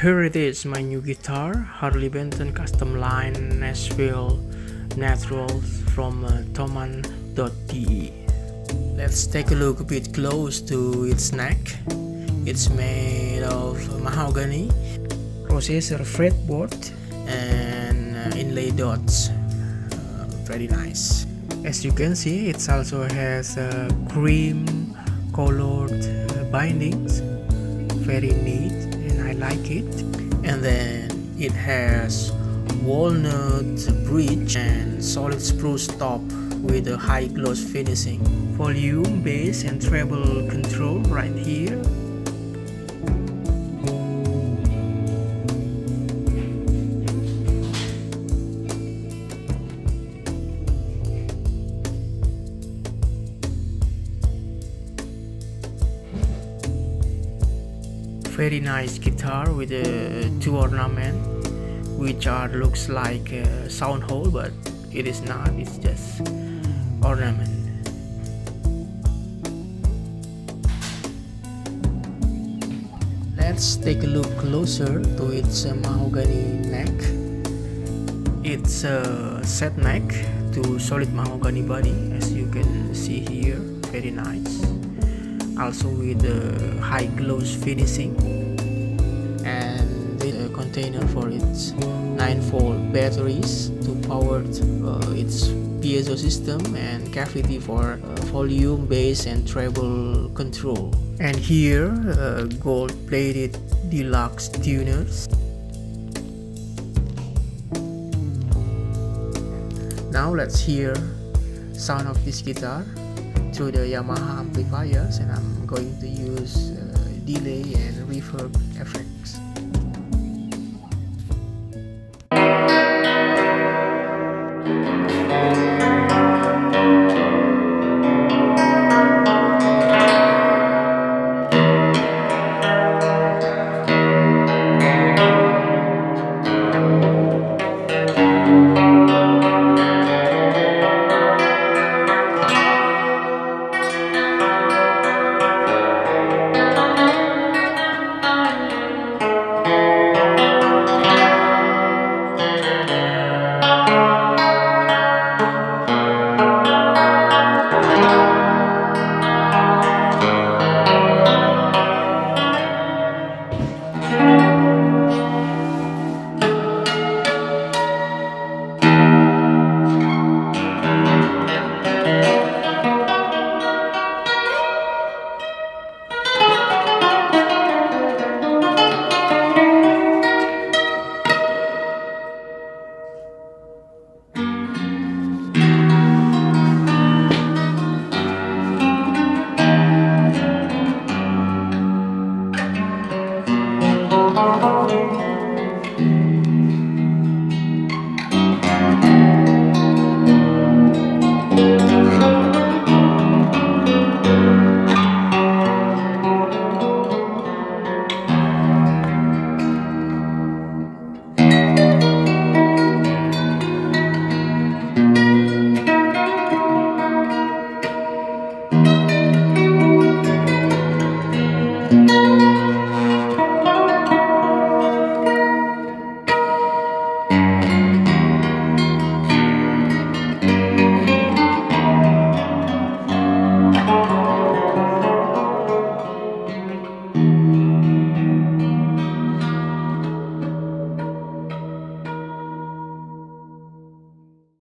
Here it is, my new guitar, Harley Benton Custom Line Nashville Naturals from uh, thomann.de. Let's take a look a bit close to its neck. It's made of mahogany, Roseacer fretboard, and uh, inlay dots. Uh, very nice. As you can see, it also has uh, cream colored uh, bindings. Very neat like it. And then it has walnut bridge and solid spruce top with a high gloss finishing. Volume bass and treble control right here very nice guitar with a two ornament which are looks like a sound hole but it is not. It's just ornament. Let's take a look closer to its uh, mahogany neck. It's a set neck to solid mahogany body as you can see here. Very nice also with the high gloss finishing. And the container for its 9 volt batteries to power uh, its piezo system and cavity for uh, volume bass and treble control. And here uh, gold plated deluxe tuners. Now let's hear sound of this guitar through the Yamaha amplifiers and I'm going to use uh, delay and reverb effects.